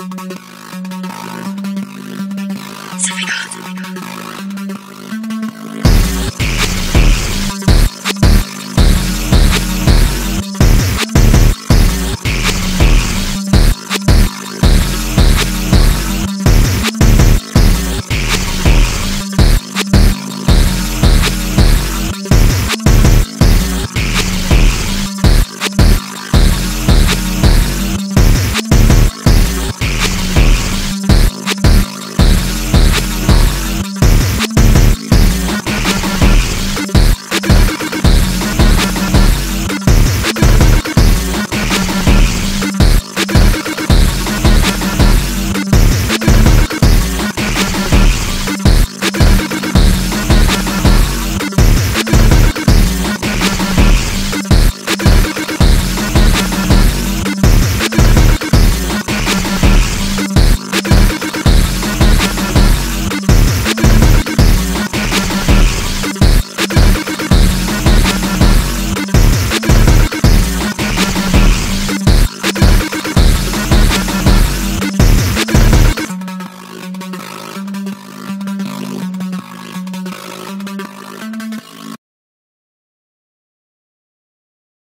サビが